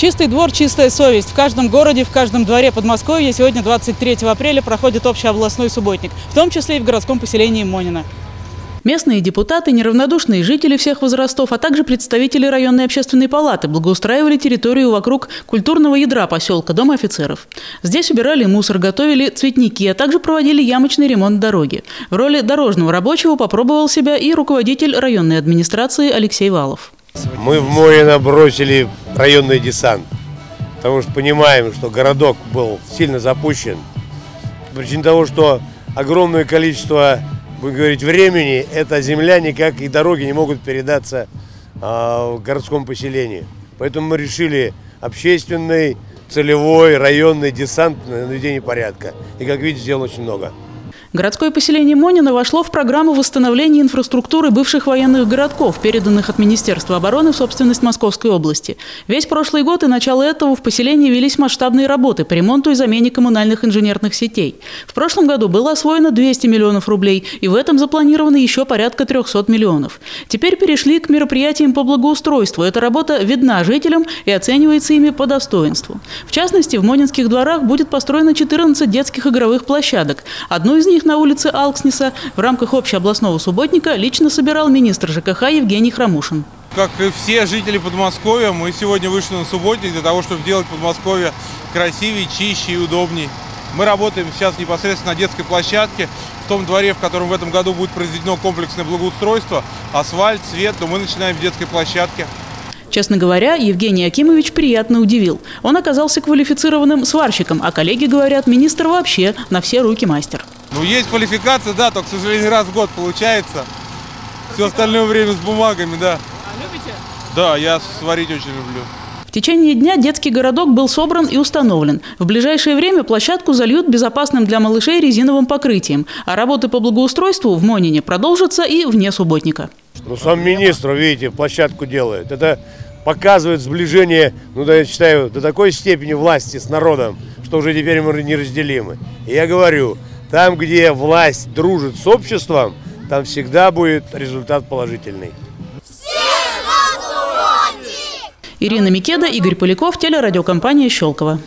Чистый двор, чистая совесть. В каждом городе, в каждом дворе Подмосковья сегодня, 23 апреля, проходит общеобластной субботник, в том числе и в городском поселении Монина. Местные депутаты, неравнодушные жители всех возрастов, а также представители районной общественной палаты благоустраивали территорию вокруг культурного ядра поселка Дома офицеров. Здесь убирали мусор, готовили цветники, а также проводили ямочный ремонт дороги. В роли дорожного рабочего попробовал себя и руководитель районной администрации Алексей Валов. Мы в Моино бросили районный десант, потому что понимаем, что городок был сильно запущен. Причина того, что огромное количество, будем говорить, времени, эта земля никак и дороги не могут передаться а, в городском поселении. Поэтому мы решили общественный, целевой, районный десант на наведение порядка. И, как видите, сделано очень много. Городское поселение Монина вошло в программу восстановления инфраструктуры бывших военных городков, переданных от Министерства обороны в собственность Московской области. Весь прошлый год и начало этого в поселении велись масштабные работы по ремонту и замене коммунальных инженерных сетей. В прошлом году было освоено 200 миллионов рублей, и в этом запланировано еще порядка 300 миллионов. Теперь перешли к мероприятиям по благоустройству. Эта работа видна жителям и оценивается ими по достоинству. В частности, в Монинских дворах будет построено 14 детских игровых площадок. Одну из них них на улице Алкснеса в рамках общеобластного субботника лично собирал министр ЖКХ Евгений Храмушин. Как и все жители Подмосковья, мы сегодня вышли на субботник для того, чтобы сделать Подмосковье красивее, чище и удобнее. Мы работаем сейчас непосредственно на детской площадке, в том дворе, в котором в этом году будет произведено комплексное благоустройство, асфальт, свет, но мы начинаем с детской площадки. Честно говоря, Евгений Акимович приятно удивил. Он оказался квалифицированным сварщиком, а коллеги говорят, министр вообще на все руки мастер. Ну, есть квалификация, да, только, к сожалению, раз в год получается. Все остальное время с бумагами, да. А любите? Да, я сварить очень люблю. В течение дня детский городок был собран и установлен. В ближайшее время площадку зальют безопасным для малышей резиновым покрытием, а работы по благоустройству в Монине продолжатся и вне субботника. Ну, сам министр, видите, площадку делает. Это показывает сближение, ну, да, я считаю, до такой степени власти с народом, что уже теперь мы неразделимы. И я говорю, там, где власть дружит с обществом, там всегда будет результат положительный. Ирина Микеда, Игорь Поляков, телерадиокомпания «Щелково».